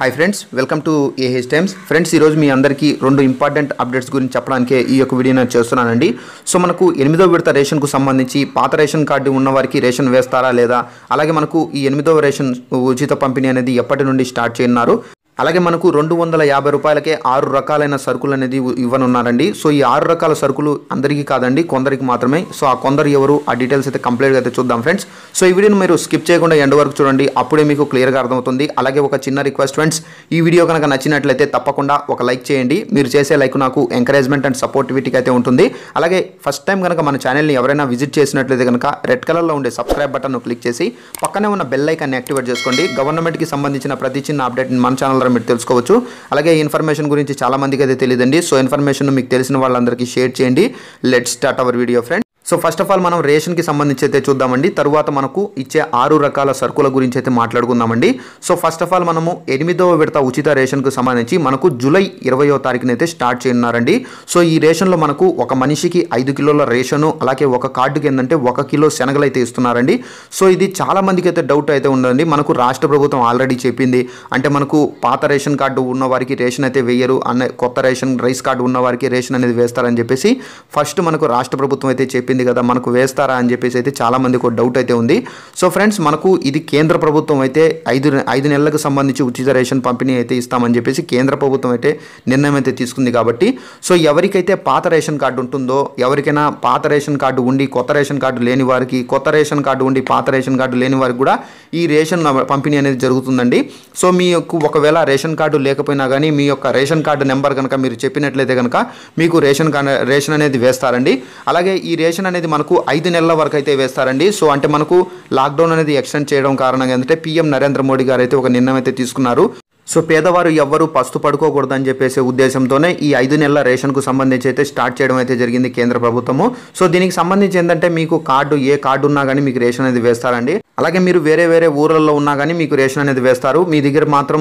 Hi friends welcome to AH times friends ఈరోజు మీ అందరికీ రెండు ఇంపార్టెంట్ అప్డేట్స్ గురించి చెప్పడానికే ఈ యొక్క వీడియో నేను చేస్తున్నానండి. సో మనకు ఎనిమిదో విడత రేషన్కు సంబంధించి పాత రేషన్ కార్డు ఉన్నవారికి రేషన్ వేస్తారా లేదా? అలాగే మనకు ఈ ఎనిమిదవ రేషన్ ఉచిత పంపిణీ అనేది ఎప్పటి నుండి స్టార్ట్ చేయనున్నారు? అలాగే మనకు రెండు వందల యాభై రూపాయలకే ఆరు రకాలైన సరుకులు అనేది ఇవ్వనున్నారండి. సో ఈ ఆరు రకాల సరుకులు అందరికీ కాదండి కొందరికి మాత్రమే. సో ఆ కొందరు ఎవరు ఆ డీటెయిల్స్ అయితే కంప్లీట్గా అయితే చూద్దాం ఫ్రెండ్స్. సో ఈ వీడియోని మీరు స్కిప్ చేయకుండా ఎండ్ వరకు చూడండి. అప్పుడే మీకు క్లియర్గా అర్థమవుతుంది. అలాగే ఒక చిన్న రిక్వెస్ట్ ఫ్రెండ్స్ ఈ వీడియో కనుక నచ్చినట్లయితే తప్పకుండా ఒక లైక్ చేయండి. మీరు చేసే లైక్ నాకు ఎంకరేజ్మెంట్ అండ్ సపోర్టివిటీకి అయితే ఉంటుంది. అలాగే ఫస్ట్ టైం కనుక మన ఛానల్ని ఎవరైనా విజిట్ చేసినట్లయితే కనుక రెడ్ కలర్లో ఉండే సబ్స్క్రైబ్ బటన్ను క్లిక్ చేసి పక్కనే ఉన్న బెల్ ఐకాన్ని యాక్టివేట్ చేసుకోండి. గవర్నమెంట్కి సంబంధించిన ప్రతి చిన్న అప్డేట్ మన ఛానల్ ద్వారా మీరు తెలుసుకోవచ్చు. అలాగే ఈ ఇన్ఫర్మేషన్ గురించి చాలా మందికి అయితే తెలియదండి. సో ఇన్ఫర్మేషన్ మీకు తెలిసిన వాళ్ళందరికీ షేర్ చేయండి. Let start our video friend so first of all మనం రేషన్కి సంబంధించి అయితే చూద్దామండి. తరువాత మనకు ఇచ్చే ఆరు రకాల సరుకుల గురించి అయితే మాట్లాడుకుందామండి. సో ఫస్ట్ ఆఫ్ ఆల్ మనము ఎనిమిదవ విడత ఉచిత రేషన్కు సంబంధించి మనకు జూలై ఇరవయో తారీఖున అయితే స్టార్ట్ చేయనున్నారండి. సో ఈ రేషన్లో మనకు ఒక మనిషికి ఐదు కిలోల రేషను అలాగే ఒక కార్డుకి ఏంటంటే ఒక కిలో శనగలు అయితే ఇస్తున్నారండి. సో ఇది చాలా మందికి అయితే డౌట్ అయితే ఉందండి. మనకు రాష్ట్ర ప్రభుత్వం ఆల్రెడీ చెప్పింది. అంటే మనకు పాత రేషన్ కార్డు ఉన్న వారికి రేషన్ అయితే వేయరు అన్న కొత్త రేషన్ రైస్ కార్డు ఉన్న వారికి రేషన్ అనేది వేస్తారని చెప్పేసి ఫస్ట్ మనకు రాష్ట్ర ప్రభుత్వం అయితే చెప్పింది. కదా మనకు వేస్తారా అని చెప్పేసి అయితే చాలా మందికి ఒక డౌట్ అయితే ఉంది. సో ఫ్రెండ్స్ మనకు ఇది కేంద్ర ప్రభుత్వం అయితే ఐదు ఐదు నెలలకు సంబంధించి ఉచిత రేషన్ పంపిణీ అయితే ఇస్తామని చెప్పేసి కేంద్ర ప్రభుత్వం అయితే నిర్ణయం అయితే తీసుకుంది కాబట్టి సో ఎవరికైతే పాత రేషన్ కార్డు ఉంటుందో ఎవరికైనా పాత రేషన్ కార్డు ఉండి కొత్త రేషన్ కార్డు లేని వారికి కొత్త రేషన్ కార్డు ఉండి పాత రేషన్ కార్డు లేని వారికి కూడా ఈ రేషన్ పంపిణీ అనేది జరుగుతుందండి. సో మీ యొక్క ఒకవేళ రేషన్ కార్డు లేకపోయినా కానీ మీ యొక్క రేషన్ కార్డు నెంబర్ కనుక మీరు చెప్పినట్లయితే కనుక మీకు రేషన్ కార్డు రేషన్ అనేది వేస్తారండి. అలాగే ఈ రేషన్ అనేది మనకు ఐదు నెలల వరకు అయితే వేస్తారండి. సో అంటే మనకు లాక్డౌన్ అనేది ఎక్స్టెండ్ చేయడం కారణంగా ఏంటంటే పీఎం నరేంద్ర మోడీ గారు అయితే ఒక నిర్ణయం అయితే తీసుకున్నారు. సో పేదవారు ఎవ్వరూ పస్తు పడుకోకూడదు అని చెప్పేసి ఉద్దేశంతోనే ఈ ఐదు నెలల రేషన్కు సంబంధించి అయితే స్టార్ట్ చేయడం అయితే జరిగింది కేంద్ర ప్రభుత్వము. సో దీనికి సంబంధించి ఏంటంటే మీకు కార్డు ఏ కార్డు ఉన్నా కానీ మీకు రేషన్ అనేది వేస్తారండి. అలాగే మీరు వేరే వేరే ఊర్లలో ఉన్నా కానీ మీకు రేషన్ అనేది వేస్తారు. మీ దగ్గర మాత్రం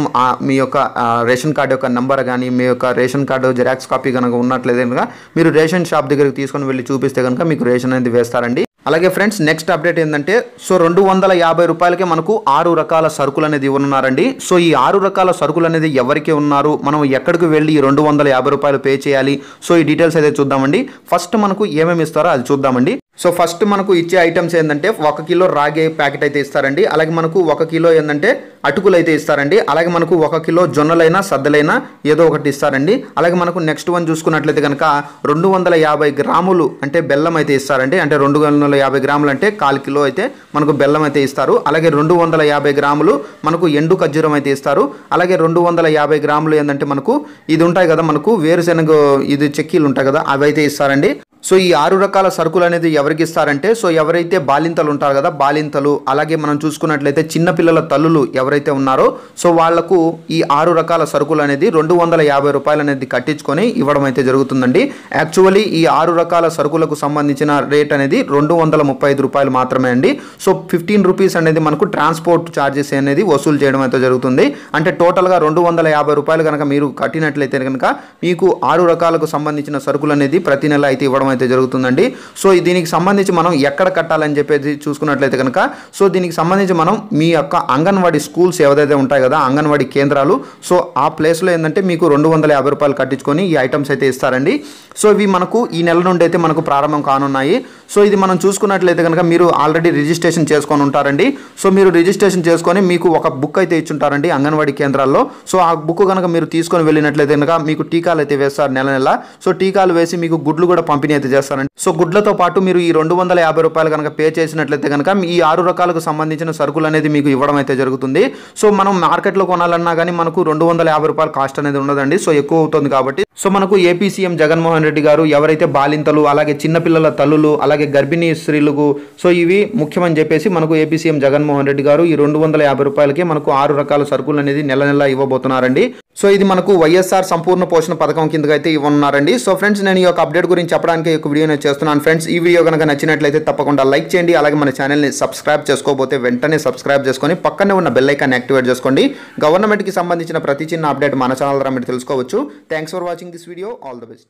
మీ యొక్క రేషన్ కార్డు యొక్క నెంబర్ కానీ మీ యొక్క రేషన్ కార్డు జెరాక్స్ కాపీ కనుక ఉన్నట్లయితే కనుక మీరు రేషన్ షాప్ దగ్గరికి తీసుకొని వెళ్ళి చూపిస్తే కనుక మీకు రేషన్ అనేది వేస్తారండి. అలాగే ఫ్రెండ్స్ నెక్స్ట్ అప్డేట్ ఏంటంటే సో రెండు వందల యాభై రూపాయలకే మనకు ఆరు రకాల సరుకులు అనేది ఇవ్వనున్నారండి. సో ఈ ఆరు రకాల సరుకులు అనేది ఎవరికి ఉన్నారు? మనం ఎక్కడికి వెళ్ళి ఈ రెండు వందల యాభై రూపాయలు పే చేయాలి? సో ఈ డీటెయిల్స్ అయితే చూద్దామండి. ఫస్ట్ మనకు ఏమేమి ఇస్తారో అది చూద్దామండి. సో ఫస్ట్ మనకు ఇచ్చే ఐటమ్స్ ఏంటంటే ఒక కిలో రాగి ప్యాకెట్ అయితే ఇస్తారండి. అలాగే మనకు ఒక కిలో ఏంటంటే అటుకులు అయితే ఇస్తారండి. అలాగే మనకు ఒక కిలో జొన్నలైనా సద్దలైనా ఏదో ఒకటి ఇస్తారండి. అలాగే మనకు నెక్స్ట్ వన్ చూసుకున్నట్లయితే కనుక రెండు వందల యాభై గ్రాములు అంటే బెల్లం అయితే ఇస్తారండి. అంటే రెండు వందల యాభై గ్రాములు అంటే కాల్ కిలో అయితే మనకు బెల్లం అయితే ఇస్తారు. అలాగే రెండు వందల యాభై గ్రాములు మనకు ఎండు ఖర్జూరం అయితే ఇస్తారు. అలాగే రెండు వందల యాభై గ్రాములు ఏంటంటే మనకు ఇది ఉంటాయి కదా మనకు వేరుశెనగ ఇది చెక్కీలు ఉంటాయి కదా అవి అయితే ఇస్తారండి. సో ఈ ఆరు రకాల సరుకులు అనేది ఎవరికి ఇస్తారంటే సో ఎవరైతే బాలింతలు ఉంటారు కదా బాలింతలు అలాగే మనం చూసుకున్నట్లయితే చిన్నపిల్లల తల్లులు ఎవరైతే ఉన్నారో సో వాళ్ళకు ఈ ఆరు రకాల సరుకులు అనేది రెండు వందల యాభై రూపాయలు అనేది కట్టించుకొని ఇవ్వడం అయితే జరుగుతుందండి. యాక్చువల్లీ ఈ ఆరు రకాల సరుకులకు సంబంధించిన రేట్ అనేది రెండు వందల ముప్పై ఐదు రూపాయలు మాత్రమే అండి. సో ఫిఫ్టీన్ రూపీస్ అనేది మనకు ట్రాన్స్పోర్ట్ ఛార్జెస్ అనేది వసూలు చేయడం అయితే జరుగుతుంది. అంటే టోటల్గా రెండు వందల యాభై రూపాయలు కనుక మీరు కట్టినట్లయితే కనుక మీకు ఆరు రకాలకు సంబంధించిన సరుకులు అనేది ప్రతి నెల అయితే ఇవ్వడం అయితే జరుగుతుందండి. సో దీనికి సంబంధించి మనం ఎక్కడ కట్టాలని చెప్పేసి చూసుకున్నట్లయితే కనుక సో దీనికి సంబంధించి మనం మీ యొక్క అంగన్వాడీ స్కూల్స్ ఏవైతే ఉంటాయి కదా అంగన్వాడీ కేంద్రాలు సో ఆ ప్లేస్లో ఏంటంటే మీకు రెండు వందల యాభై రూపాయలు కట్టించుకొని ఈ ఐటమ్స్ అయితే ఇస్తారండి. సో ఇవి మనకు ఈ నెల నుండి అయితే మనకు ప్రారంభం కానున్నాయి. సో ఇది మనం చూసుకున్నట్లయితే కనుక మీరు ఆల్రెడీ రిజిస్ట్రేషన్ చేసుకొని ఉంటారండి. సో మీరు రిజిస్ట్రేషన్ చేసుకొని మీకు ఒక బుక్ అయితే ఇచ్చుంటారండి అంగన్వాడీ కేంద్రాల్లో. సో ఆ బుక్ కనుక మీరు తీసుకొని వెళ్ళినట్లయితే కనుక మీకు టీకాలు అయితే వేస్తారు నెల నెల. సో టీకాలు వేసి మీకు గుడ్లు కూడా పంపిణీ అయితే చేస్తారండి. సో గుడ్లతో పాటు మీరు ఈ రెండు వందల యాభై రూపాయలు కనుక పే చేసినట్లయితే కనుక ఈ ఆరు రకాలకు సంబంధించిన సరుకులు అనేది మీకు ఇవ్వడం అయితే జరుగుతుంది. సో మనం మార్కెట్లో కొనాలన్నా కానీ మనకు రెండు వందల యాభై రూపాయల కాస్ట్ అనేది ఉండదండి. సో ఎక్కువ అవుతుంది కాబట్టి. సో మనకు ఏపీ సీఎం జగన్మోహన్ రెడ్డి గారు ఎవరైతే బాలింతలు అలాగే చిన్నపిల్లల తల్లులు అలాగే గర్భిణీ స్త్రీలకు సో ఇవి ముఖ్యమని చెప్పేసి మనకు ఏపీ సీఎం జగన్మోహన్ రెడ్డి గారు ఈ రెండు వందల యాభై రూపాయలకి మనకు ఆరు రకాల సరుకులు అనేది నెల నెల ఇవ్వబోతున్నారండి. సో ఇది మనకు వైఎస్ఆర్ సంపూర్ణ పోషణ పథకం కిందకి అయితే ఇవ్వనున్నారండి. సో ఫ్రెండ్స్ నేను ఈ యొక్క అప్డేట్ గురించి చెప్పడానికి ఈ వీడియో నేను చేస్తున్నాను. ఫ్రెండ్స్ ఈ వీడియో కనుక నచ్చినట్లయితే తప్పకుండా లైక్ చేయండి. అలాగే మన ఛానల్ని సబ్స్క్రైబ్ చేసుకోకపోతే వెంటనే సబ్స్క్రైబ్ చేసుకొని పక్కనే ఉన్న బెల్ ఐకాన్ యాక్టివేట్ చేసుకోండి. గవర్నమెంట్కి సంబంధించిన ప్రతి చిన్న అప్డేట్ మన ఛానల్ ద్వారా మీరు తెలుసుకోవచ్చు. Thanks for watching this video. All the best.